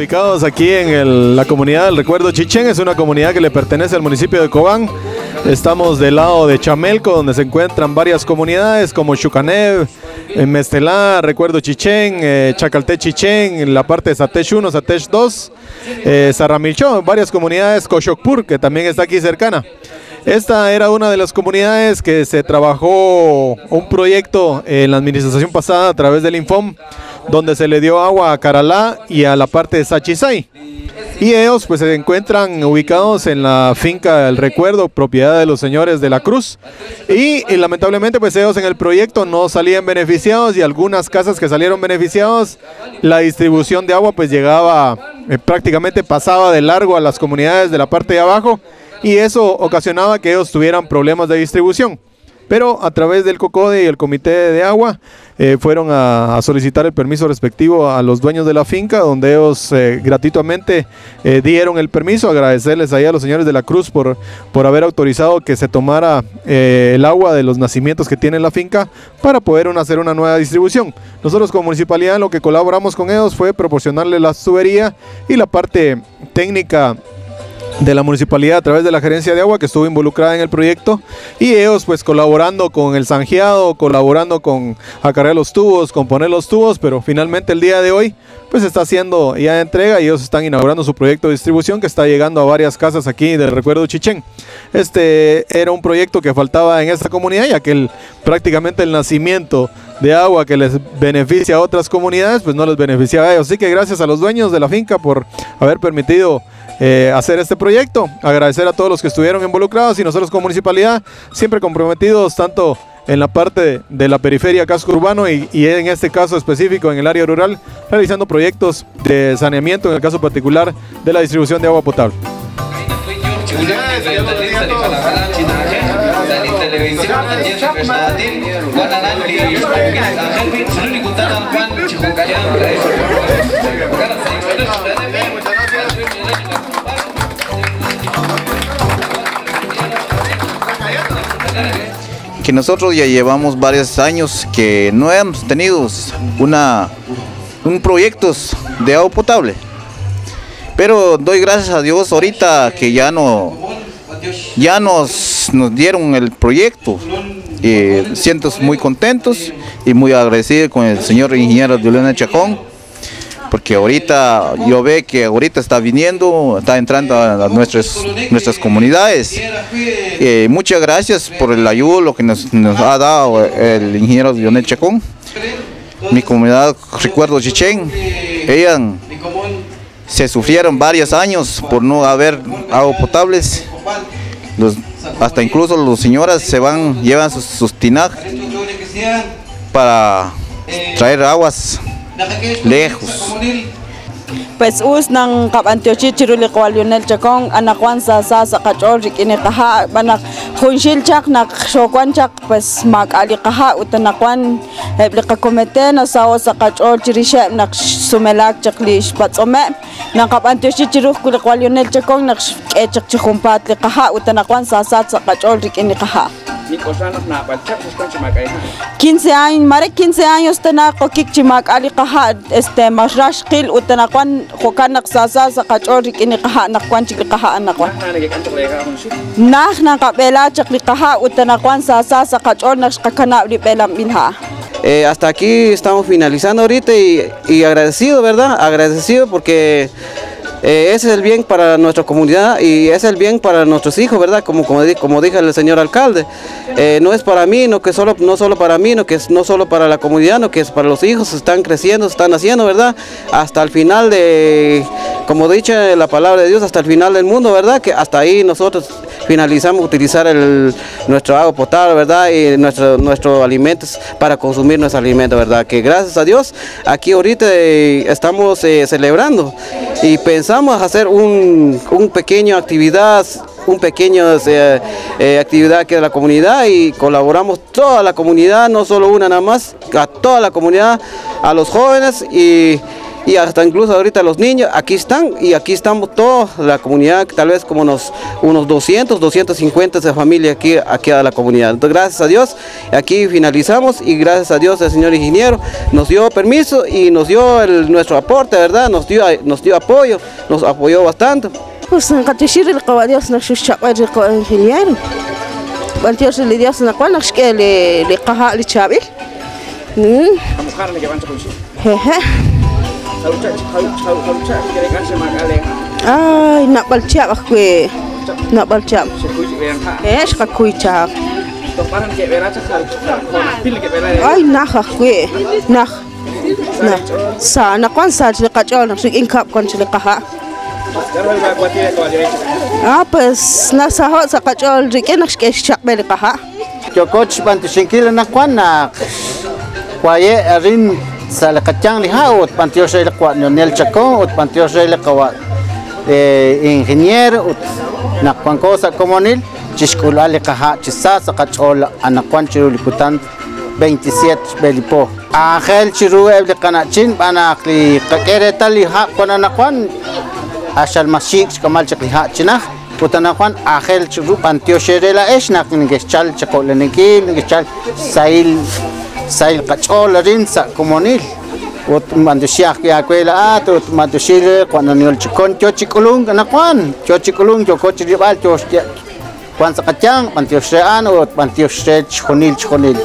ubicados aquí en la comunidad del Recuerdo Chichén, es una comunidad que le pertenece al municipio de Cobán. Estamos del lado de Chamelco, donde se encuentran varias comunidades como Chucanev, eh, Mestelá, Recuerdo Chichén, eh, Chacalte Chichén, la parte de Satech 1, Satech 2, eh, Sarramilchó, varias comunidades, Cochocpur, que también está aquí cercana. Esta era una de las comunidades que se trabajó un proyecto en la administración pasada a través del Infom, donde se le dio agua a Caralá y a la parte de Sachisay. Y ellos pues se encuentran ubicados en la finca del recuerdo, propiedad de los señores de la Cruz. Y, lamentablemente pues ellos en el proyecto no salían beneficiados y algunas casas que salieron beneficiados, la distribución de agua pues llegaba, eh, prácticamente pasaba de largo a las comunidades de la parte de abajo y eso ocasionaba que ellos tuvieran problemas de distribución. Pero a través del COCODE y el Comité de Agua eh, fueron a, solicitar el permiso respectivo a los dueños de la finca, donde ellos eh, gratuitamente eh, dieron el permiso. Agradecerles ahí a los señores de la Cruz por, por haber autorizado que se tomara el agua de los nacimientos que tiene la finca para poder hacer una nueva distribución. Nosotros como municipalidad lo que colaboramos con ellos fue proporcionarle la tubería y la parte técnica de la municipalidad a través de la gerencia de agua que estuvo involucrada en el proyecto y ellos pues colaborando con el zanjeado, colaborando con acarrear los tubos, con poner los tubos, pero finalmente el día de hoy pues está haciendo ya entrega y ellos están inaugurando su proyecto de distribución que está llegando a varias casas aquí del Recuerdo Chichén. Este era un proyecto que faltaba en esta comunidad ya que el, prácticamente el nacimiento de agua que les beneficia a otras comunidades pues no les beneficiaba a ellos. Así que gracias a los dueños de la finca por haber permitido eh, hacer este proyecto. Agradecer a todos los que estuvieron involucrados y nosotros como municipalidad siempre comprometidos tanto en la parte de la periferia casco urbano y, en este caso específico en el área rural, realizando proyectos de saneamiento, en el caso particular de la distribución de agua potable. Que nosotros ya llevamos varios años que no hemos tenido una, un proyecto de agua potable. Pero doy gracias a Dios ahorita que ya no ya nos, nos dieron el proyecto. y siento muy contentos y muy agradecido con el señor ingeniero Juliana Chacón porque ahorita yo ve que ahorita está viniendo, está entrando a nuestras, nuestras comunidades. Eh, muchas gracias por el ayuda, lo que nos, ha dado el ingeniero Lionel Chacón. Mi comunidad, recuerdo Chichén, ellas se sufrieron varios años por no haber agua potables. hasta incluso los señoras se van, llevan sus, sus para traer aguas Lejos. Pues us nang kapantyo chichiruli kwalionel chakong anak wansa sa sa kachor kini kaha banak hunshil chak nak shokwan chak pues mag ali kaha utanakwan heble ka komite na sao sa kachor chirisha nak sumelak chakli shpatsome nang kapantyo chichiruh kul kwalionel chakong nak echak chikumpat li kaha utanakwan sa sa sa kachor kini kaha. 15 años, mare 15 años este sa. Eh, hasta aquí estamos finalizando ahorita y agradecido, ¿verdad? Agradecido porque eh, ese es el bien para nuestra comunidad y ese es el bien para nuestros hijos, ¿verdad? Como, como, dijo el señor alcalde. Eh, no es para mí, no, que solo, no solo para mí, no que es no solo para la comunidad, no que es para los hijos, están creciendo, están haciendo, ¿verdad? Hasta el final de, como dice la palabra de Dios, hasta el final del mundo, ¿verdad? Que hasta ahí nosotros finalizamos utilizar nuestro agua potable, ¿verdad? Y nuestro, nuestros alimentos para consumir nuestros alimentos, ¿verdad? Que gracias a Dios, aquí ahorita eh, estamos celebrando y a hacer un, un pequeño actividad, un pequeño eh, eh, actividad que de la comunidad y colaboramos toda la comunidad, no solo una nada más, a toda la comunidad, a los jóvenes y y hasta incluso ahorita los niños aquí están y aquí estamos toda la comunidad, tal vez como unos, unos 200, 250 de familia aquí, aquí a la comunidad. Entonces, gracias a Dios, aquí finalizamos y gracias a Dios el señor ingeniero nos dio permiso y nos dio el- nuestro aporte, ¿verdad? Nos dio, nos dio apoyo, nos apoyó bastante. Ay, nak balchak aku, Nak balchak. Eh, shakui chak. Ay, nak aku, Nak. Nak. Sa, eh, nak kuan sa chile kachol nak sing ingkap kwan chile kaha. Ah, nak sahot sa kachol rike nak shkesh chak bele kaha. Kyokoch bantishin kila nak kuan nak. Eh, Waye arin salakachang lija ut pantio shele Leonel Chacón ut pantio shele kawa e, ingenier ut nakuan cosa como nil chiskulale kaha chisasa kachola anakuan chiruliputan 27 belipo. Ángel chiru eble kanachin banakli kakere tali ha kona nakuan asal masik kamal china. Chinah putanakuan Ángel chiru pantio shele la eshnak ngechal chakolenekil ngechal sail sail kachola rin sa kumonil ut mandusiak ya kuela ah, at ut mandusil kuan anyol chikon cho chikulung na kuan cho chikulung cho kochi ribal cho kuan sa kachang pantiosrean ut pantiosre chonil chonil.